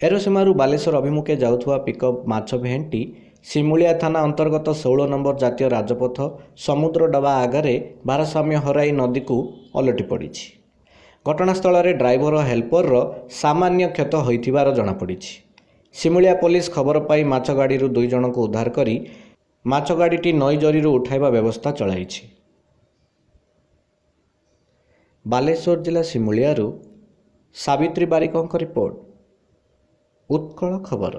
ଏରସୀମାରୁ ବାଲେଶ୍ୱର ଅଭିମୁଖେ ଯାଉଥିବା ପିକଅପ୍ ମାଛ ଭ୍ୟାନ୍ଟି ସିମୁଳିଆ ଥାନା ଅନ୍ତର୍ଗତ ଷୋହଳ ନମ୍ବର ଜାତୀୟ ରାଜପଥ ସମୁଦ୍ର ଡବା ଆଗରେ ଭାରସାମ୍ୟ ହରାଇ ନଦୀକୁ ଓଲଟି ପଡ଼ିଛି। ଘଟଣାସ୍ଥଳରେ ଡ୍ରାଇଭର ଓ ହେଲ୍ପରର ସାମାନ୍ୟ କ୍ଷତ ହୋଇଥିବାର ଜଣାପଡ଼ିଛି। ସିମୁଳିଆ ପୋଲିସ ଖବର ପାଇ ମାଛ ଗାଡ଼ିରୁ ଦୁଇ ଜଣଙ୍କୁ ଉଦ୍ଧାର କରି ମାଛ ଗାଡ଼ିଟି ନଈ ଜରିରୁ ଉଠାଇବା ବ୍ୟବସ୍ଥା ଚଳାଇଛି। ବାଲେଶ୍ୱର ଜିଲ୍ଲା ସିମୁଳିଆରୁ ସାବିତ୍ରୀ ବାରିକଙ୍କ ରିପୋର୍ଟ। ଉତ୍କଳ ଖବର।